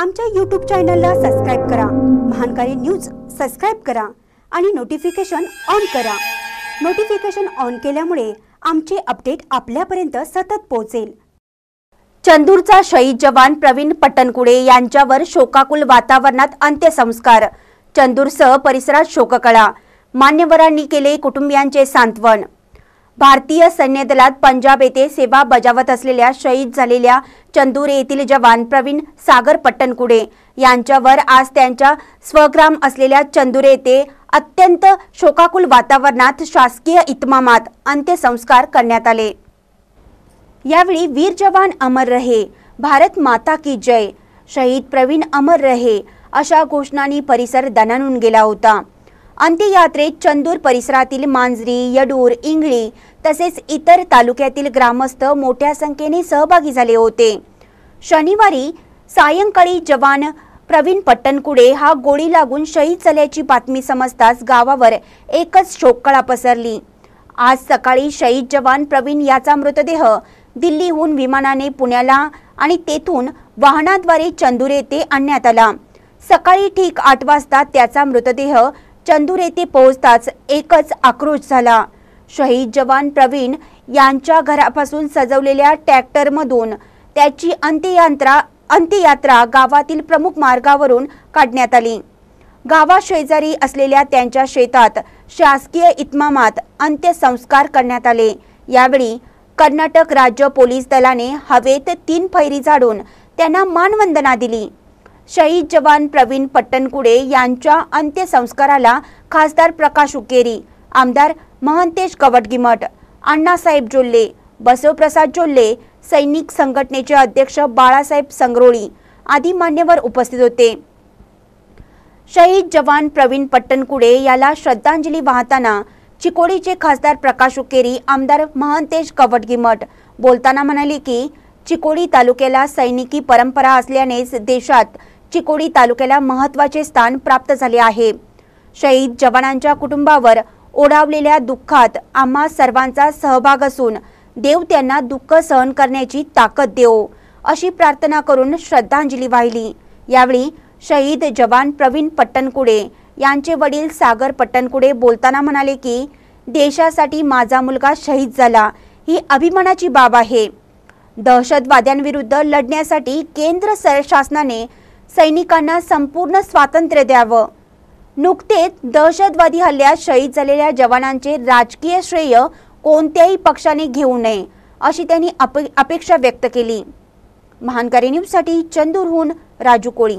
आमच्या यूट्यूब चॅनलला सबस्क्राईब करा. महानकारी न्यूज सबस्क्राईब करा आणि नोटिफिकेशन ऑन करा. नोटिफिकेशन ऑन केल्यामुळे आमचे अपडेट आपल्यापर्यंत सतत पोहोचेल. चंदूरचा शहीद जवान प्रवीण पट्टणकुडे यांच्यावर शोकाकुल वातावरणात अंत्यसंस्कार. चंदूरसह परिसरात शोककळा. मान्यवरांनी केले कुटुंबियांचे सांत्वन. भारतीय सैन्य दलात पंजाब येथे सेवा बजावत असलेल्या शहीद झालेल्या चंदूर येथील जवान प्रवीण सागर पट्टणकुडे यांच्यावर आज त्यांच्या स्वग्राम असलेल्या चंदूर येथे अत्यंत शोकाकुल वातावरणात शासकीय इतमामात अंत्यसंस्कार करण्यात आले. यावेळी वीर जवान अमर रहे भारत माता की जय शहीद प्रवीण अमर रहे अशा घोषणांनी परिसर दणाणून गेला होता. अंत्ययात्रेत चंदूर परिसरातील मांजरी यडूर इंगळी तसेच इतर तालुक्यातील ग्रामस्थ मोठ्या संख्येने सहभागी झाले होते. शनिवारी सायंकाळी जवान प्रवीण पट्टणकुडे हा गोळी लागून शहीद झाल्याची बातमी समजताच गावावर एकच शोककळा पसरली. आज सकाळी शहीद जवान प्रवीण याचा मृतदेह दिल्लीहून विमानाने पुण्याला आणि तेथून वाहनाद्वारे चंदूर येथे आणण्यात आला. सकाळी ठीक आठ वाजता त्याचा मृतदेह चंदूर येथे पोहोचताच एकच आक्रोश झाला. शहीद जवान प्रवीण यांच्या घरापासून सजवलेल्या ट्रॅक्टरमधून त्याची अंत्ययात्रा अंत्ययात्रा गावातील प्रमुख मार्गावरून काढण्यात आली. गावाशेजारी असलेल्या त्यांच्या शेतात शासकीय इतमामात अंत्यसंस्कार करण्यात आले. यावेळी कर्नाटक राज्य पोलीस दलाने हवेत तीन फैरी झाडून त्यांना मानवंदना दिली. शहीद जवान प्रवीण पट्टणकुडे यांच्या अंत्यसंस्काराला खासदार प्रकाश उकेरी आमदार महंतेश कवटगिमठ अण्णासाहेब जोल्ले बसवप्रसाद जोल्ले सैनिक संघटनेचे अध्यक्ष बाळासाहेब संगरोळी आदी मान्यवर उपस्थित होते. शहीद जवान प्रवीण पट्टणकुडे याला श्रद्धांजली वाहताना चिकोडीचे खासदार प्रकाश उकेरी आमदार महंतेश कवटगिमठ बोलताना म्हणाले की चिकोडी तालुक्याला सैनिकी परंपरा असल्यानेच देशात चिकोडी तालुक्याला महत्त्वाचे स्थान प्राप्त झाले आहे. शहीद जवानांच्या कुटुंबावर ओढावलेल्या दुःखात आम्हा सर्वांचा सहभाग असून देव त्यांना दुःख सहन करण्याची ताकद देव अशी प्रार्थना करून श्रद्धांजली वाहिली. यावेळी शहीद जवान प्रवीण पट्टणकुडे यांचे वडील सागर पट्टणकुडे बोलताना म्हणाले की देशासाठी माझा मुलगा शहीद झाला ही अभिमानाची बाब आहे. दहशतवाद्यांविरुद्ध लढण्यासाठी केंद्र शासनाने सैनिकांना संपूर्ण स्वातंत्र्य द्यावं. नुकतेच दहशतवादी हल्ल्यात शहीद झालेल्या जवानांचे राजकीय श्रेय कोणत्याही पक्षाने घेऊ नये अशी त्यांनी अपेक्षा व्यक्त केली. महानकारी न्यूजसाठी चंदूरहून राजू कोळी.